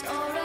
It's alright.